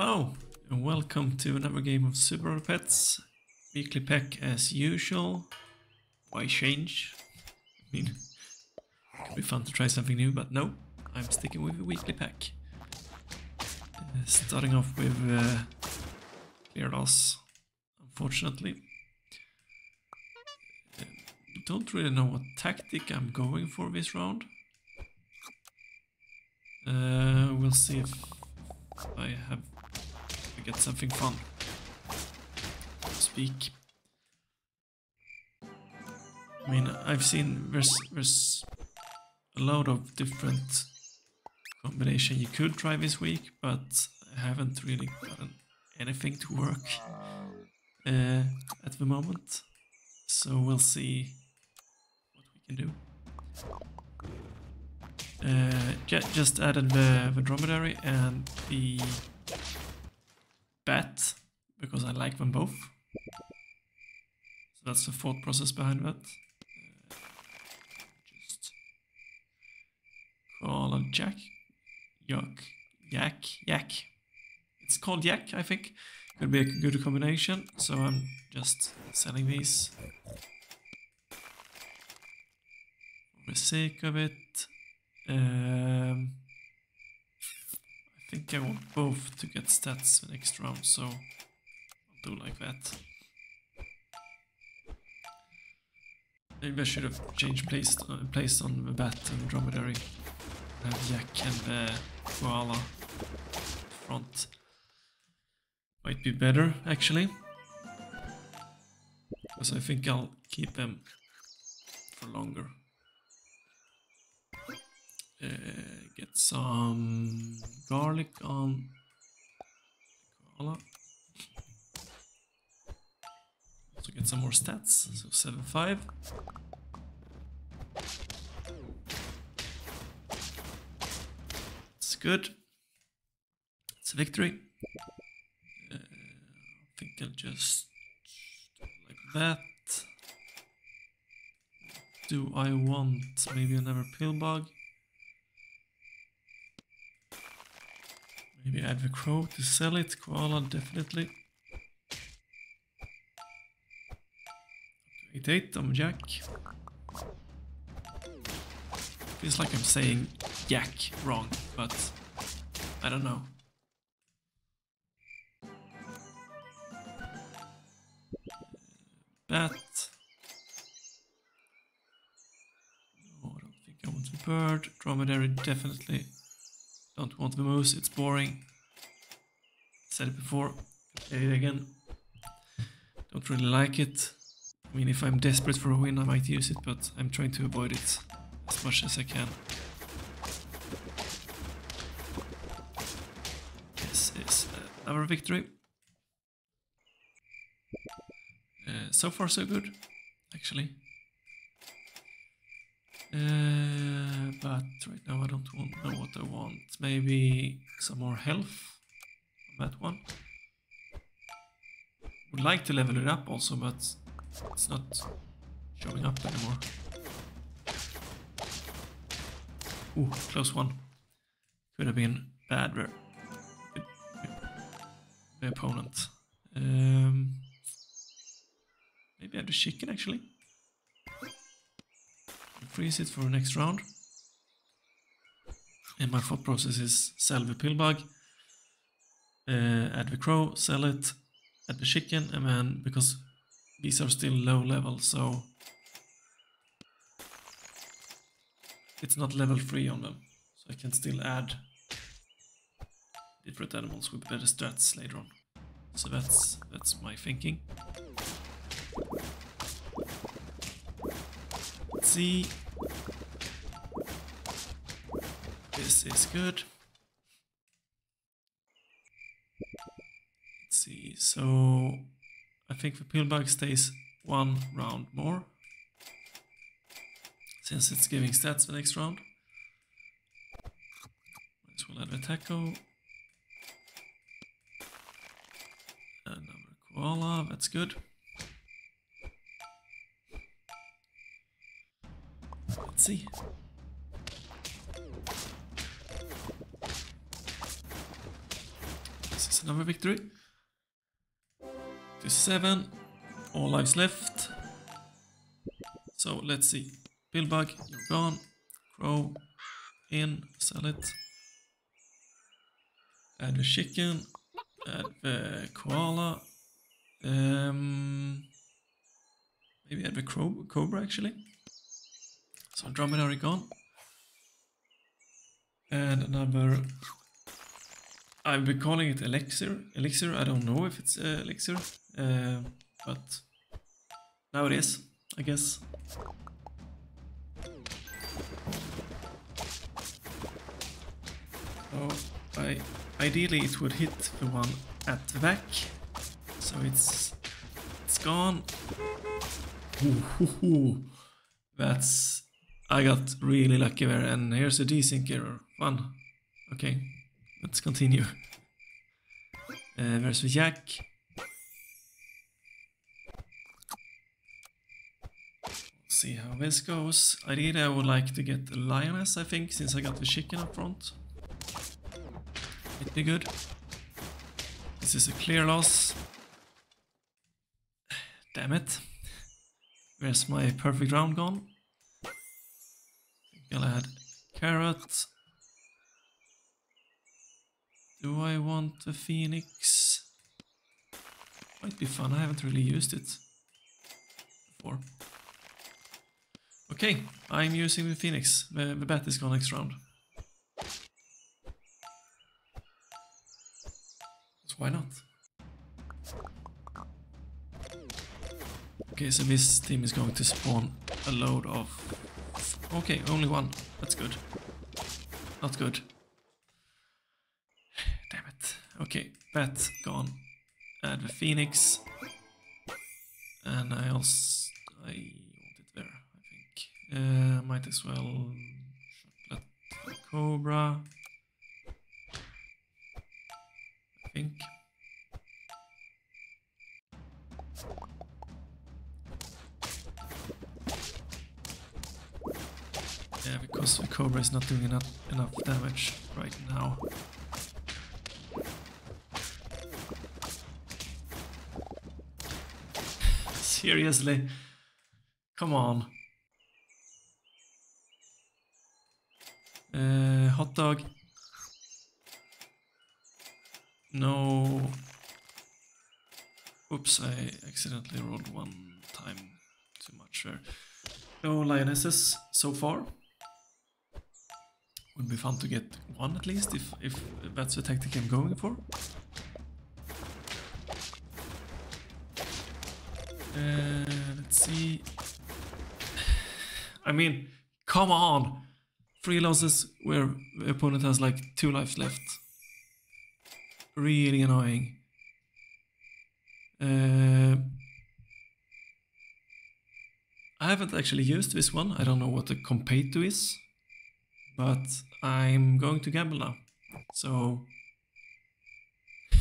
Hello, and welcome to another game of Super Pets. Weekly pack as usual. Why change? I mean, it could be fun to try something new, but no, I'm sticking with the weekly pack. Uh, starting off with uh, clear loss, unfortunately. Uh, don't really know what tactic I'm going for this round. Uh, we'll see if I have get something fun. Speak. I mean, I've seen there's there's a lot of different combination you could try this week, but I haven't really gotten anything to work uh, at the moment. So we'll see what we can do. Uh, just added the, the dromedary and the bat because I like them both. So that's the thought process behind that. Uh, just call a jack, yuck, yak, yak. It's called yak, I think. Could be a good combination. So I'm just selling these for the sake of it. Um, I think I want both to get stats the next round, so I'll do like that. Maybe I should have changed place, uh, place on the bat and dromedary. Have Jack and the koala front. Might be better, actually. Because I think I'll keep them for longer. Uh, get some garlic on koala. Also get some more stats, so 7-5. It's good. It's a victory. Uh, I think I'll just like that. Do I want maybe another pill bug? Maybe add the crow to sell it. Koala, definitely. 8-8 on Jack. Feels like I'm saying Jack wrong, but I don't know. Bat. I don't think I want the bird. Dromedary, definitely. Don't want the moose, it's boring. Said it before, say it again. Don't really like it. I mean, if I'm desperate for a win, I might use it, but I'm trying to avoid it as much as I can. This is another victory. Uh, so far, so good, actually. Uh, but right now I don't want, know what I want. Maybe some more health on that one. Would like to level it up also, but it's not showing up anymore. Ooh, close one. Could have been bad there. The opponent. Um, maybe I have the chicken actually freeze it for the next round. And my thought process is sell the pillbug, uh, add the crow, sell it, add the chicken, and then because these are still low level, so it's not level 3 on them. So I can still add different animals with better stats later on. So that's that's my thinking. Let's see. This is good. Let's see, so I think the pillbug stays one round more. Since it's giving stats the next round. Might as well add a taco. Another koala, that's good. Let's see. This is another victory. To seven. All lives left. So let's see. Pillbug, you're gone. Crow, in, sell it. Add the chicken. Add the koala. Um, maybe add the crow, cobra actually. So dromedary gone. And another. I've been calling it elixir. Elixir. I don't know if it's uh, elixir, uh, but now it is, I guess. So I ideally it would hit the one at the back. So it's it's gone. Ooh. That's I got really lucky there and here's a desync error. One. Okay, let's continue. Uh, the jack. see how this goes. Ideally I would like to get the lioness I think since I got the chicken up front. It'd be good. This is a clear loss. Damn it. Where's my perfect round gone? I'll add carrot. Do I want a phoenix? Might be fun, I haven't really used it before. Okay, I'm using the phoenix. The, the bat is gone next round. So why not? Okay, so this team is going to spawn a load of... Okay, only one. That's good. Not good. Damn it. Bat gone. Add the phoenix. And I also... I want it there, I think. Uh, might as well... The cobra. I think. Yeah, because the Cobra is not doing enough, enough damage right now. Seriously? Come on. Uh, hot dog. No. Oops, I accidentally rolled one time too much there. No lionesses so far. Would be fun to get one at least, if, if that's the tactic I'm going for. Let's see. I mean, come on! Three losses where the opponent has like two lives left. Really annoying. Uh, I haven't actually used this one. I don't know what the Competo is. But I'm going to gamble now. So...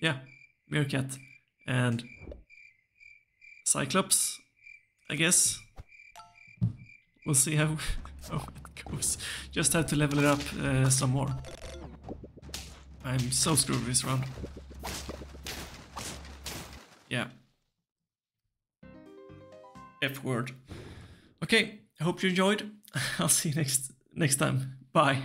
yeah, Meerkat. And... Cyclops, I guess. We'll see how, how it goes. Just have to level it up uh, some more. I'm so screwed this round. Yeah. F word. Okay, I hope you enjoyed. I'll see you next next time. Bye.